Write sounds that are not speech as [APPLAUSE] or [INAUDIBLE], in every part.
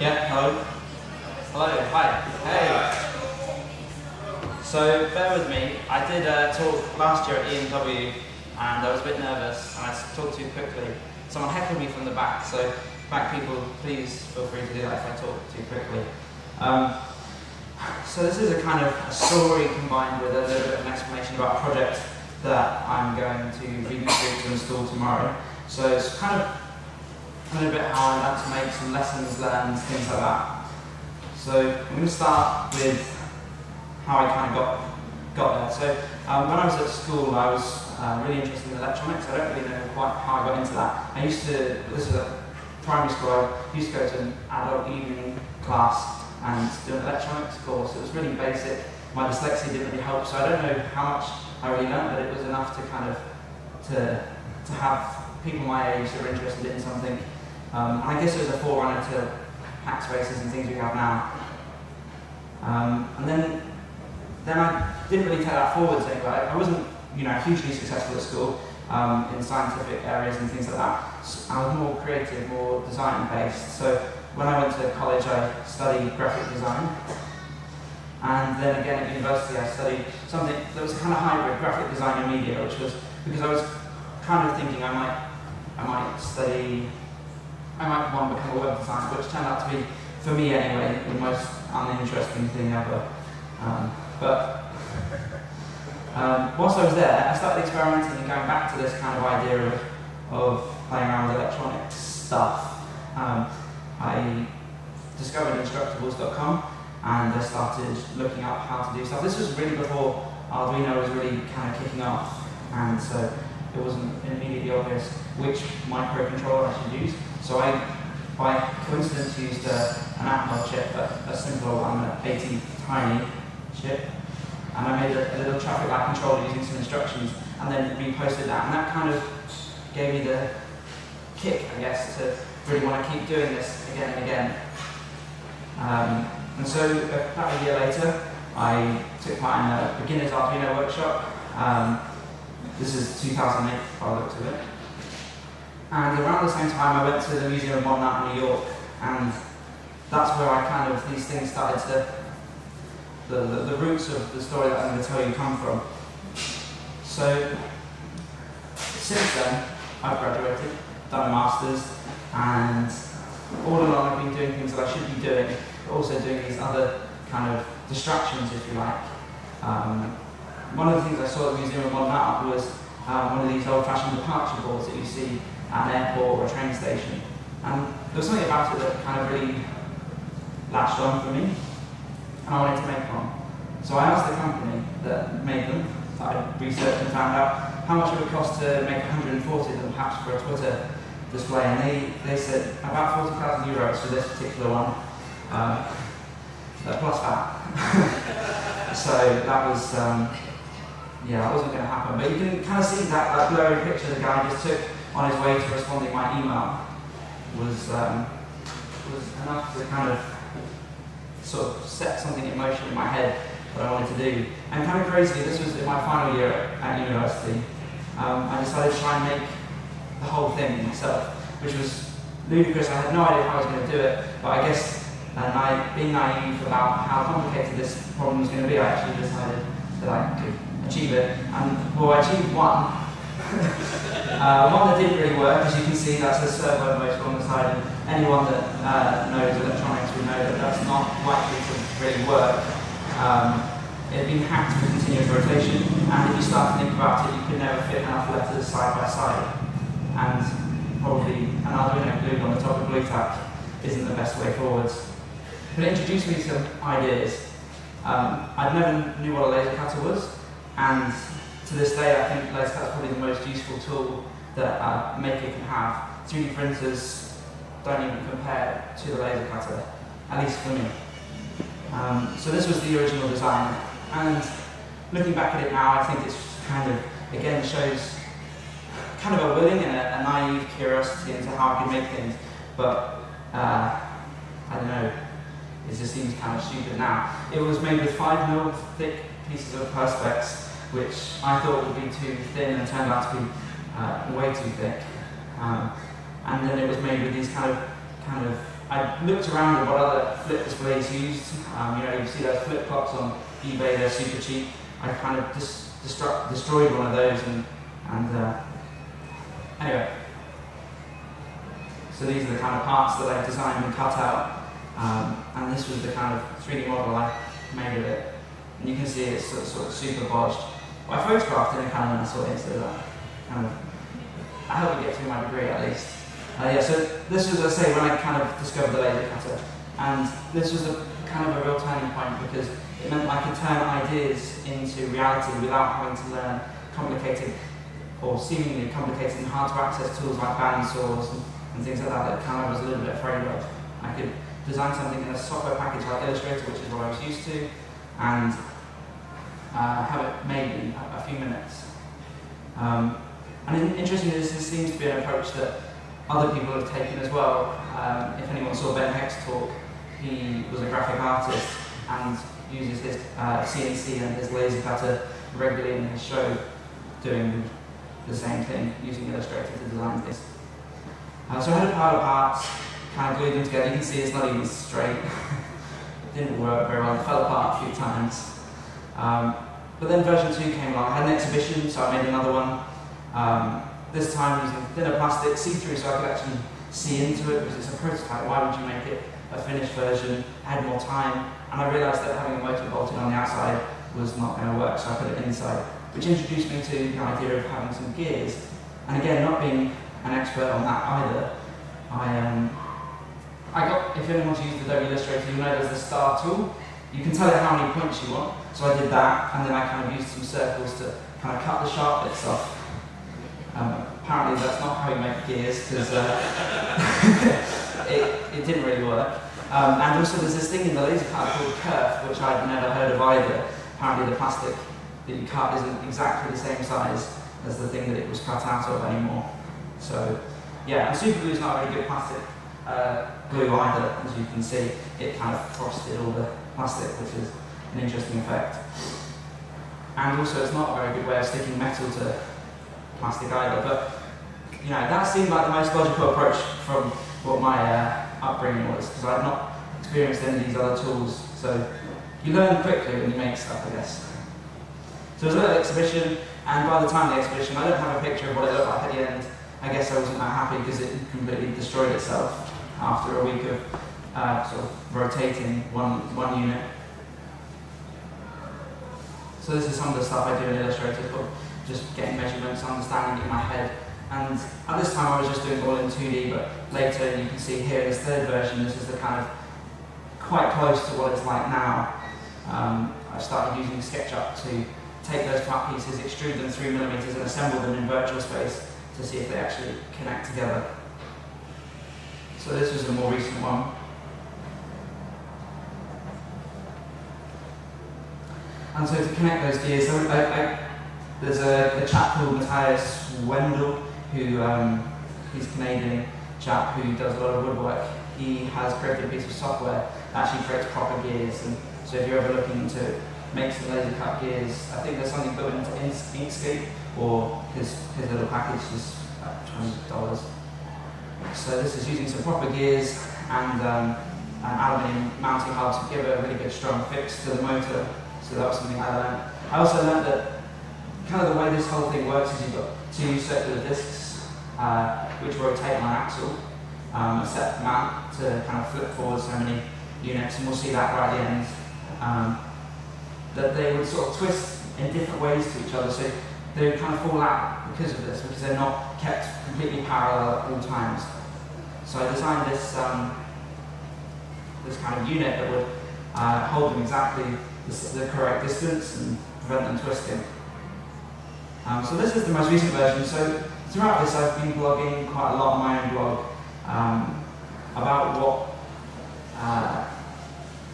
Yeah, hello. Hello, hi. Hey. So, bear with me. I did a talk last year at EMW and I was a bit nervous and I talked too quickly. Someone heckled me from the back, so back people, please feel free to do that if I talk too quickly. Um, so this is a kind of a story combined with a little bit of an explanation about a project that I'm going to be to install tomorrow. So it's kind of a little bit how I like to make some lessons learned, things like that. So I'm going to start with how I kind of got got there. So um, when I was at school, I was uh, really interested in electronics. I don't really know quite how I got into that. I used to, this is a primary school, I used to go to an adult evening class and do an electronics course. It was really basic. My dyslexia didn't really help, so I don't know how much I really learned, but it was enough to kind of to to have people my age that were interested in something. Um, and I guess it was a forerunner to Hackspaces and things we have now. Um, and then then I didn't really take that forward, saying, but I, I wasn't you know hugely successful at school um, in scientific areas and things like that. So I was more creative, more design based. So when I went to college, I studied graphic design. And then again at university, I studied something that was kind of hybrid, graphic design and media, which was because I was kind of thinking I might, I might study, I might want to become a web designer, which turned out to be, for me anyway, the most uninteresting thing ever. Um, but um, whilst I was there, I started experimenting and going back to this kind of idea of, of playing around with electronic stuff. Um, I discovered Instructables.com and I started looking up how to do stuff. This was really before Arduino was really kind of kicking off, and so it wasn't immediately obvious which microcontroller I should use. So I, by coincidence, used a, an Atmel chip, a, a simpler one, an 80 tiny chip, and I made a, a little traffic light controller using some instructions, and then reposted that, and that kind of gave me the kick, I guess, to really want to keep doing this again and again. Um, and so about a year later, I took part in a beginner's Arduino workshop. Um, this is 2008 by the looks it. And around the same time, I went to the Museum of Modern Art in New York, and that's where I kind of, these things started to, the, the, the roots of the story that I'm going to tell you come from. So, since then, I've graduated, done a master's, and all along I've been doing things that I should be doing, but also doing these other kind of distractions, if you like. Um, one of the things I saw at the Museum of Modern Art was um, one of these old-fashioned departure boards that you see at an airport or a train station. And there was something about it that kind of really latched on for me, and I wanted to make one. So I asked the company that made them, that I researched and found out how much it would cost to make 140 of them, perhaps for a Twitter display, and they, they said about 40,000 euros for this particular one, um, plus that. [LAUGHS] so that was, um, yeah, that wasn't going to happen. But you can kind of see that, that blurry picture the guy just took on his way to responding my email was, um, was enough to kind of sort of set something in motion in my head that I wanted to do. And kind of crazily, this was in my final year at university. Um, I decided to try and make the whole thing myself, which was ludicrous. I had no idea how I was going to do it, but I guess uh, being naive about how complicated this problem was going to be, I actually decided that I could achieve it. And well, I achieved one. [LAUGHS] uh, one that didn't really work, as you can see, that's a servo motor on the side. And anyone that uh, knows electronics will know that that's not likely to really work. Um, it had been hacked for continuous rotation, and if you start to think about it, you could never fit enough letters side by side and probably an Arduino glued on the top of Bluetooth isn't the best way forwards. But it introduced me to ideas. Um, I never knew what a laser cutter was, and to this day I think cutter is probably the most useful tool that a maker can have. 3D printers don't even compare to the laser cutter, at least for me. Um, so this was the original design, and looking back at it now, I think it's kind of, again, shows kind of a willing and a, a, naive curiosity into how I could make things, but uh, I don't know, it just seems kind of stupid now. It was made with 5 mil thick pieces of Perspex, which I thought would be too thin and turned out to be uh, way too thick. Um, and then it was made with these kind of kind of I looked around at what other flip displays used. Um, you know, you see those flip flops on eBay, they're super cheap. I kind of dis destroyed one of those and, and uh, anyway. So these are the kind of parts that I designed and cut out. Um, and this was the kind of 3D model I made of it. And you can see it's sort of, sort of super bodged. I photographed in a camera when I saw it, so that kind of, I hope it get through my degree at least. Uh, yeah, so this was, I say, when I kind of discovered the laser cutter. And this was a kind of a real turning point because it meant I could turn ideas into reality without having to learn complicated or seemingly complicated and hard to access tools like bandsaws and, and things like that that kind of was a little bit afraid of. I could design something in a software package like Illustrator, which is what I was used to, and uh, have it in a, a few minutes. Um, and interestingly, this, this seems to be an approach that other people have taken as well. Um, if anyone saw Ben Heck's talk, he was a graphic artist and uses his uh, CNC and his laser cutter regularly in his show, doing the same thing, using Illustrator to design this. Uh, so I had a pile of parts, kind of glued them together. You can see it's not even straight. [LAUGHS] it didn't work very well. It fell apart a few times. Um, but then version 2 came along. I had an exhibition, so I made another one. Um, this time using thinner plastic, see-through, so I could actually see into it, because it's a prototype. Why would you make it a finished version? I had more time, and I realised that having a motor bolted on the outside was not going to work, so I put it inside, which introduced me to the idea of having some gears. And again, not being an expert on that either, I, um, I got, if anyone's used Adobe Illustrator, you know there's the star tool. You can tell it how many points you want, so I did that, and then I kind of used some circles to kind of cut the sharp bits off. Um, apparently that's not how you make gears, because uh, [LAUGHS] it, it didn't really work. Um, and also there's this thing in the laser cutter called kerf, which I'd never heard of either. Apparently the plastic that you cut isn't exactly the same size as the thing that it was cut out of anymore. So yeah, and super glue is not a very good plastic uh, glue either, as you can see. It kind of frosted all the plastic, which is an interesting effect. And also it's not a very good way of sticking metal to plastic either, but you know, that seemed like the most logical approach from what my uh, upbringing was, because I've not experienced any of these other tools. So you learn quickly when you make stuff, I guess. So it was a little exhibition, and by the time of the exhibition, I don't have a picture of what it looked like at the end. I guess I wasn't that happy because it completely destroyed itself after a week of uh, sort of rotating one, one unit. So this is some of the stuff I do in Illustrator, just getting measurements, understanding in my head and at this time I was just doing all in 2D, but later you can see here in this third version, this is the kind of quite close to what it's like now. Um, I started using SketchUp to take those flat pieces, extrude them 3 millimeters and assemble them in virtual space to see if they actually connect together. So this was a more recent one. And so to connect those gears, I, I, there's a, a chap called Matthias Wendel who um, he's a Canadian chap who does a lot of woodwork. He has created a piece of software that actually creates proper gears. And so if you're ever looking to make some laser cut gears, I think there's something built into Inkscape or his, his little package is $20. So this is using some proper gears and um, an aluminium mounting hub to give it a really good strong fix to the motor. So that was something I learned. I also learned that kind of the way this whole thing works is you've got two circular discs uh, which rotate on an axle, um, a set mount to kind of flip forward so many units, and we'll see that right at the end. Um, that they would sort of twist in different ways to each other, so they would kind of fall out because of this, because they're not kept completely parallel at all times. So I designed this um, this kind of unit that would uh, hold them exactly the, the correct distance and prevent them twisting. Um, so this is the most recent version. So throughout this, I've been blogging quite a lot on my own blog um, about what uh,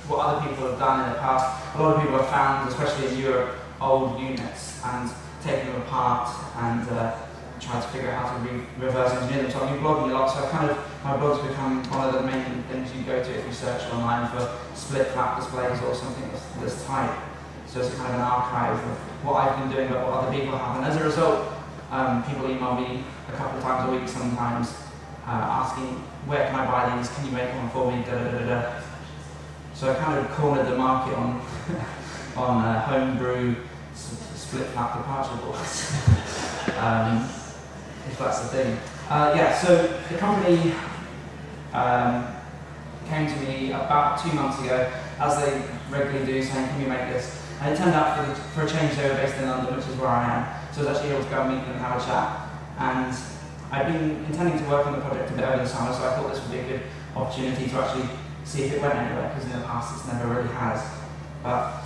what other people have done in the past. A lot of people have found, especially in Europe, old units and taken them apart and uh, tried to figure out how to re reverse engineer them. So been blogging a lot. So I've kind of my blog's become one of the main things you go to if you search online for split flap displays or something of this type. So it's kind of an archive of what I've been doing, but what other people have. And as a result, um, people email me a couple of times a week sometimes uh, asking, where can I buy these? Can you make one for me? Da, da, da, da. So I kind of cornered the market on, [LAUGHS] on uh, homebrew split flap departure boards, [LAUGHS] um, if that's the thing. Uh, yeah, so the company um, came to me about two months ago, as they regularly do, saying, can you make this? And it turned out for, the, for a change they were based in London, which is where I am. So I was actually able to go and meet them and have a chat. And I'd been intending to work on the project a bit over the summer, so I thought this would be a good opportunity to actually see if it went anywhere, because in the past it's never really has. But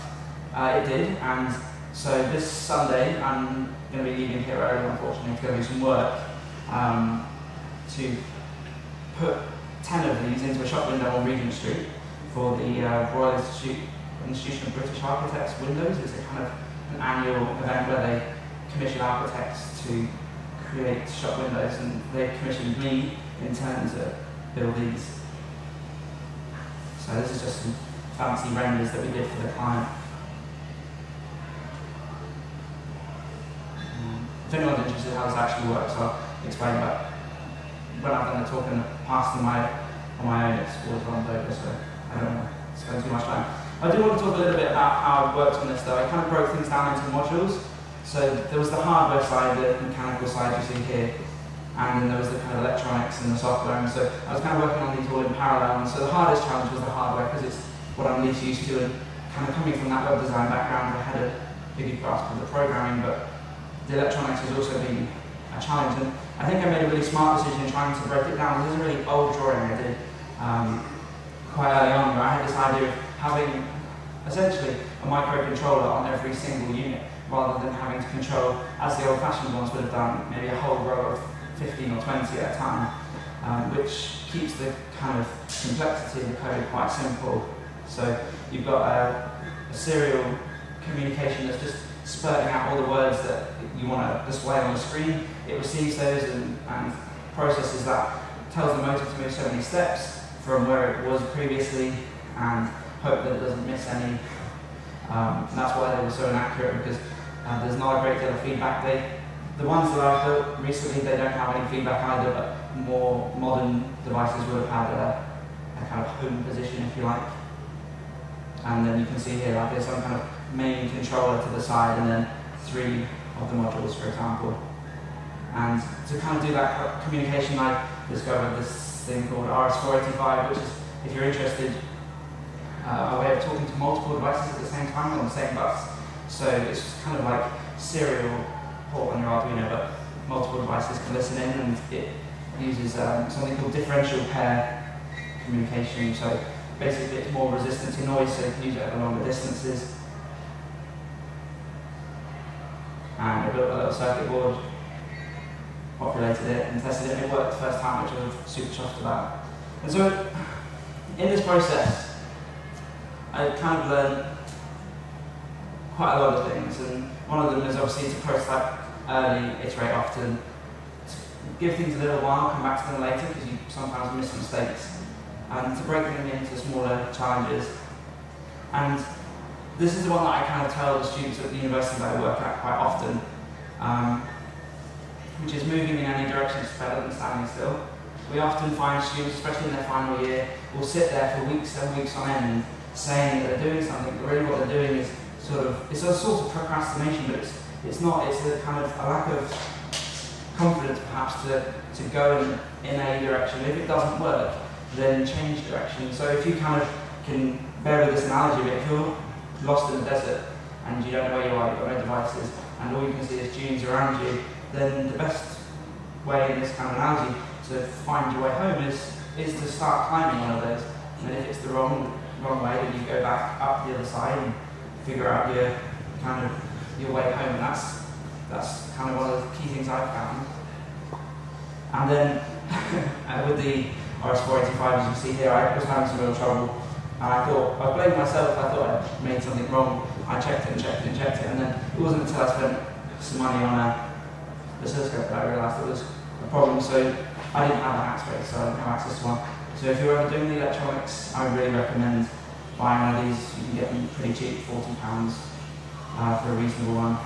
uh, it did, and so this Sunday I'm going to be leaving here early, unfortunately, to go do some work um, to put 10 of these into a shop window on Regent Street for the uh, Royal Institute, Institution of British Architects Windows. It's a kind of an annual event where they commission architects to create shop windows and they commissioned me in turn to build these. So this is just some fancy renders that we did for the client. If anyone's interested in how this actually works, I'll explain But when I've done the talk in the past on my, on my own, it's always run over, so I don't want to spend too much time. I do want to talk a little bit about how it worked on this though. I kind of broke things down into modules. So there was the hardware side, the mechanical side you see here, and then there was the kind of electronics and the software. And so I was kind of working on these all in parallel. And so the hardest challenge was the hardware because it's what I'm least used to. And kind of coming from that web design background, I had a big grasp of the programming, but the electronics has also been a challenge. And I think I made a really smart decision in trying to break it down. This is a really old drawing I did um, quite early on where I had this idea of having essentially a microcontroller on every single unit rather than having to control, as the old-fashioned ones would have done, maybe a whole row of 15 or 20 at a time, um, which keeps the kind of complexity of the code quite simple. So you've got a, a serial communication that's just spurting out all the words that you want to display on the screen. It receives those and, and processes that, tells the motor to move so many steps from where it was previously and hope that it doesn't miss any. Um, that's why they were so inaccurate because uh, there's not a great deal of feedback. They, the ones that I've built recently, they don't have any feedback either, but more modern devices would have had a, a kind of home position, if you like. And then you can see here, like there's some kind of main controller to the side, and then three of the modules, for example. And to kind of do that communication, I discovered this thing called RS485, which is, if you're interested, uh, a way of talking to multiple devices at the same time on the same bus. So it's kind of like serial port on your Arduino, but multiple devices can listen in, and it uses um, something called differential pair communication. So basically, it's more resistant to noise, so you can use it over longer distances. And I built a little circuit board, populated it, and tested it, and it worked the first time, which I was super chuffed about. And so, in this process, I kind of learned quite a lot of things, and one of them is obviously to prototype early, iterate often, give things a little while, come back to them later because you sometimes miss mistakes, and to break them into smaller challenges. And this is the one that I kind of tell the students at the university that I work at quite often, um, which is moving in any direction is better than standing still. We often find students, especially in their final year, will sit there for weeks and weeks on end saying that they're doing something, but really what they're doing is sort of, it's a sort of procrastination, but it's, it's not, it's a kind of a lack of confidence perhaps to, to go in, in a direction. If it doesn't work, then change direction. So if you kind of can bear with this analogy, if you're lost in the desert and you don't know where you are, you've got no devices, and all you can see is dunes around you, then the best way in this kind of analogy to find your way home is, is to start climbing one of those. And if it's the wrong, wrong way, then you go back up the other side and figure out your kind of your way home, and that's that's kind of one of the key things I've found. And then [LAUGHS] uh, with the RS485, as you can see here, I was having some real trouble. And I thought, I blamed myself, I thought I'd made something wrong. I checked it and checked it and checked it, and then it wasn't until I spent some money on a oscilloscope that I realised it was a problem. So I didn't have a Hackspace, so I didn't have access to one. So if you're ever doing the electronics, I really recommend buying one of these, you can get them pretty cheap, £40 uh, for a reasonable one.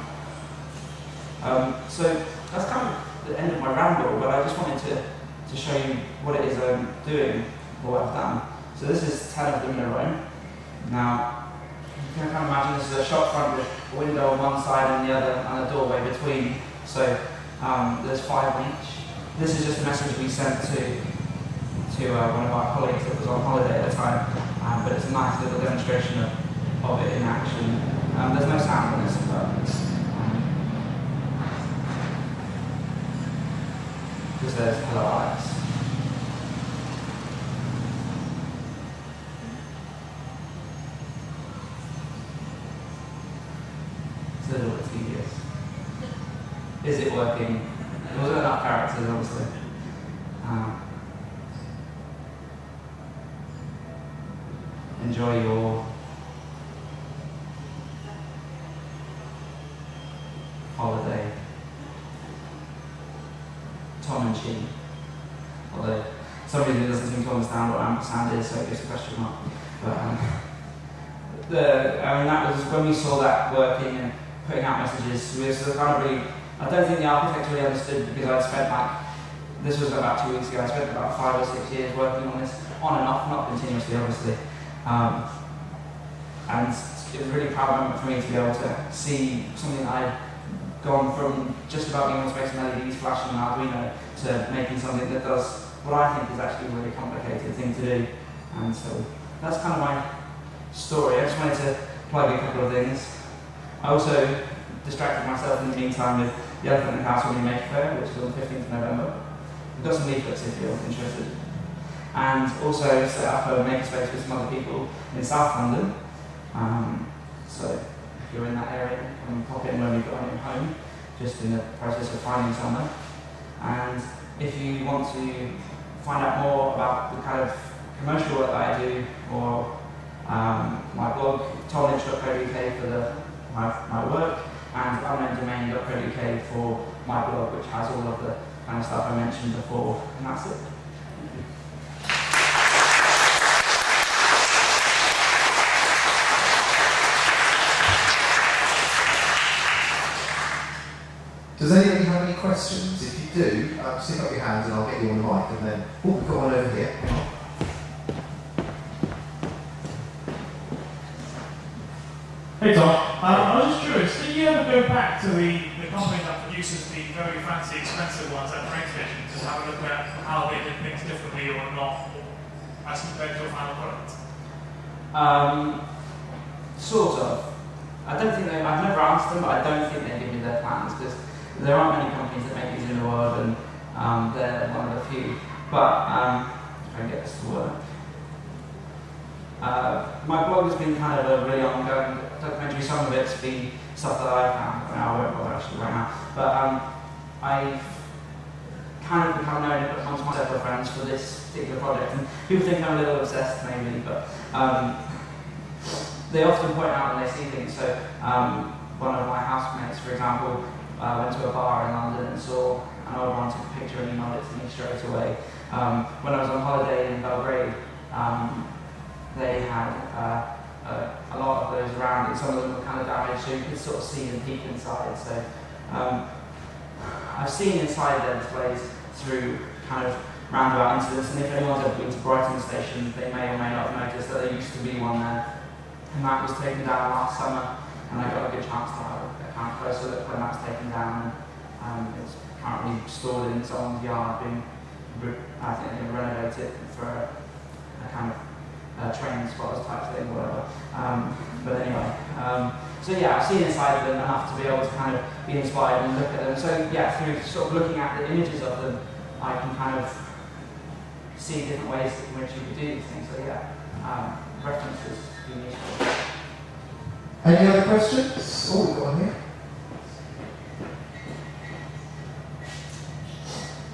Um, so that's kind of the end of my ramble, but I just wanted to, to to show you what it is I'm doing or what I've done. So this is 10 of them in a row. Now, you can kind of imagine this is a shop front with a window on one side and the other and a doorway between. So um, there's five each. This is just a message we sent to to uh, one of our colleagues that was on holiday at the time, um, but it's a nice little demonstration of, of it in action. Um, there's no sound on this, but um, just there's hello Alex. It's a little bit tedious. Is it working? There wasn't enough characters, obviously. Um, enjoy your holiday. Tom and Chi. Although somebody doesn't seem to understand what ampersand is, so it gives a question mark. But um, the, I mean, that was when we saw that working and putting out messages. We were kind of really, I don't think the architect really understood because I'd spent like, this was about two weeks ago, I spent about five or six years working on this, on and off, not continuously obviously. Um, and it was a really proud moment for me to be able to see something I'd gone from just about being able space some LEDs flashing an Arduino to making something that does what I think is actually a really complicated thing to do. And so that's kind of my story. I just wanted to plug a couple of things. I also distracted myself in the meantime with the Elephant and Castle New Maker Faire, which is on the 15th of November. We've got some leaflets if you're interested. And also set up a makerspace with some other people in South London. Um, so if you're in that area, come pop in when we've got a home, just in the process of finding somewhere. And if you want to find out more about the kind of commercial work that I do, or um, my blog, tomlynch.co.uk for the, my, my work, and unknowndomain.co.uk for my blog, which has all of the kind of stuff I mentioned before, and that's it. Does anybody have any questions? If you do, uh, stick up your hands and I'll get you on the mic. And then, oh, we've got one over here. Hey Tom, um, I was just curious, did you ever go back to the, the company that produces the very fancy, expensive ones at train stations to have a look at how they did things differently or not as compared to your final product? Um, sort of. I don't think they, I've never asked them, but I don't think they give me their plans because there aren't many companies that make these in the world and um, they're one of the few. But, um, if I get this to work. Uh, my blog has been kind of a really ongoing documentary. Some of it's been stuff that I found. Mean, I won't bother actually right now. But um, I've kind of become known amongst my circle of friends for this particular project. And people think I'm a little obsessed, maybe, but um, they often point out when they see things. So um, one of my housemates, for example, uh, went to a bar in London and saw an old one, took a picture and emailed it to me straight away. Um, when I was on holiday in Belgrade, um, they had uh, a, a, lot of those around, and some of them were kind of damaged, so you could sort of see and peek inside. So um, I've seen inside their displays through kind of roundabout incidents, and if anyone's ever been to Brighton Station, they may or may not have noticed that there used to be one there, and that was taken down last summer, and I got a good chance to have a kind of closer look when that was taken down. Um, it's currently stored in someone's yard, being, I think, renovated for a, a kind of uh, train spotters type thing, whatever. Um, but anyway, um, so yeah, I've seen inside of them enough to be able to kind of be inspired and look at them. So yeah, through sort of looking at the images of them, I can kind of see different ways in which you could do these things. So yeah, um, references be useful. Any other questions? Oh, we've got one here.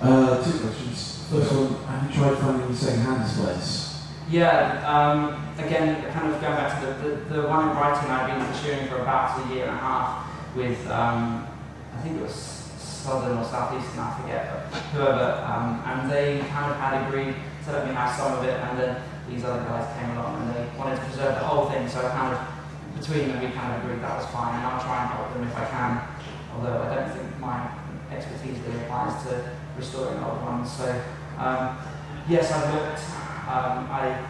Uh, two questions. First one, have you tried finding the second-hand displays? Yeah, um, again, kind of going back to the, the, the one in Brighton I've been pursuing for about a year and a half with, um, I think it was Southern or Southeastern, I forget, but whoever, um, and they kind of had agreed to let me have some of it, and then these other guys came along and they wanted to preserve the whole thing, so I kind of, between them, we kind of agreed that was fine, and I'll try and help them if I can, although I don't think my expertise really applies to restoring old ones, so Um, yes, I've looked. Um, I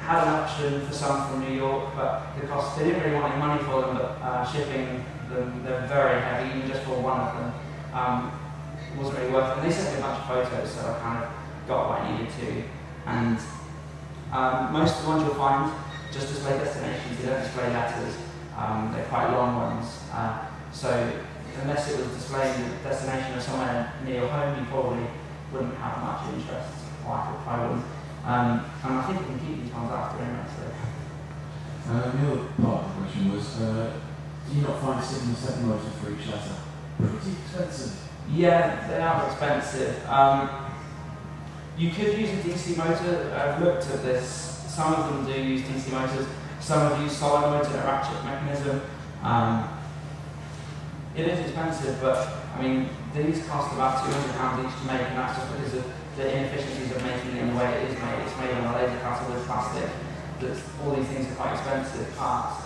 had an option for some from New York, but the cost, they didn't really want any money for them, but uh, shipping them, they're very heavy, even just for one of them. Um, wasn't really worth it. And they sent me a bunch of photos, so I kind of got what I needed to. And um, most of the ones you'll find just display destinations, they don't display letters. Um, they're quite long ones. Uh, so unless it was displaying the destination of somewhere near your home, you probably wouldn't have much interest. Or I, I wouldn't. Um, and I think we can keep these ones after anyway. So. Uh, the other part of the question was, uh, do you not find sticking the second motor for each letter pretty expensive? Yeah, they are expensive. Um, you could use a DC motor. I've looked at this. Some of them do use DC motors. Some have used solenoids and a ratchet mechanism. Um, it is expensive, but I mean, these cost about £200 each to make, and that's just because of the inefficiencies of making it in the way it is made. It's made on a laser cutter with plastic. That's, all these things are quite expensive parts.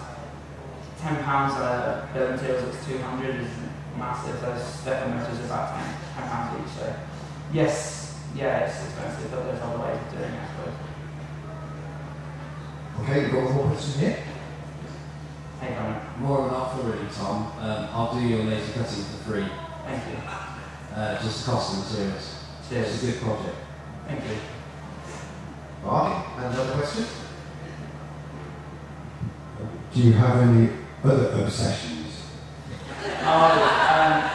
£10 uh, bill of materials, it's 200 is massive. Those stepper motors are about 10, 10 pounds each. So, yes, yeah, it's expensive, but there's other ways of doing it, I suppose. Okay, you've got one more question here. Hey, Donald. More of an offer really, Tom. Um, I'll do your laser cutting for free. Thank you. Uh, just the cost of materials. It's a good project. Thank you. And another question? Do you have any other obsessions? Oh, um,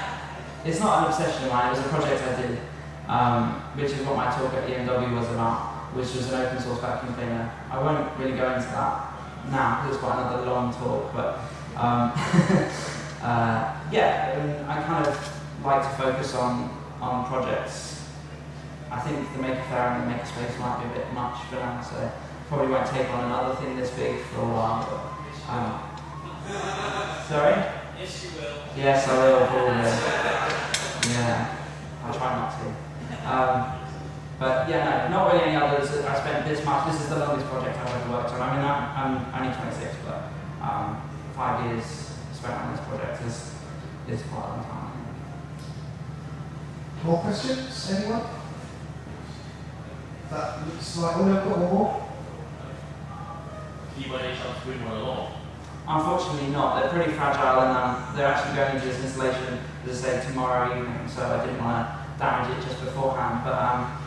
it's not an obsession of mine. It was a project I did, um, which is what my talk at EMW was about, which was an open source vacuum cleaner. I won't really go into that now because it's quite another long talk, but um, [LAUGHS] uh, yeah, um, I kind of like to focus on on projects. I think the Maker Faire and the Maker Space might be a bit much for now, so probably won't take on another thing this big for a while. But, um, sorry. Yes, you will. Yes, I will, probably. Yeah, I'll try not to. Um, but yeah, no, not really any others. I spent this much. This is the longest project I've ever worked on. I mean, I'm, I'm only 26, but um, five years spent on this project is, is quite a long time. More questions? Anyone? That looks like. Oh no, I've got one more. Do you by any chance win one along? Unfortunately not. They're pretty fragile and um, they're actually going into this installation, as I say, tomorrow evening, so I didn't want to damage it just beforehand. But um,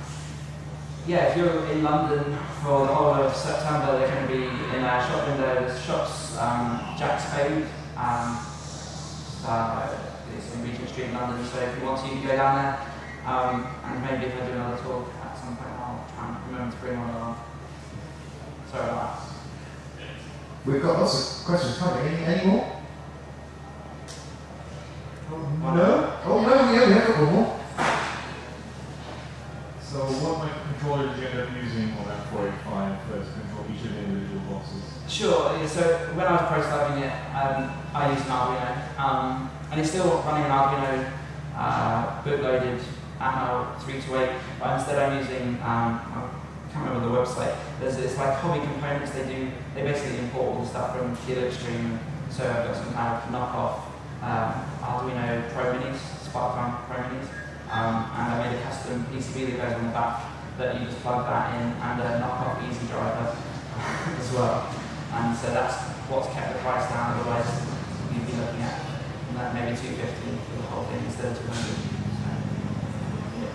yeah, if you're in London for the whole of September, they're going to be in a shop window. There's shops, um, Jack Spade, um, uh, it's in Regent Street in London, so if you want to, you can go down there. Um, and maybe if I do another talk at some point, I'll try and remember to bring one along. Sorry about that. We've got lots of questions coming. Any, any more? One No? Oh no, yeah, we have got one more. So what microcontroller did you end up using on that 485 first control each of the individual boxes? Sure. yeah, So when I was prototyping it, um, I used an Arduino, um, and it's still running an Arduino uh, bootloaded ATmega 328, but instead I'm using um, I can't remember the website. There's it's like hobby components. They do they basically import all the stuff from Kilo Extreme. So I've got some kind of knockoff um, Arduino Pro Minis, SparkFun Pro Minis, um, and I made a custom PCB that goes on the back that you just plug that in, and a knockoff Easy Driver [LAUGHS] as well. And so that's what's kept the price down. Otherwise, you'd be looking at maybe 250 for the whole thing instead of 200. So, yeah.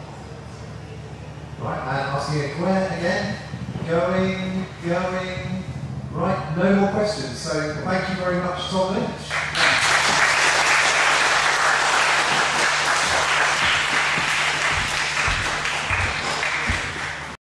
Right, and asking a Gwen again. Going, going. Right, no more questions. So thank you very much, Tom Lynch.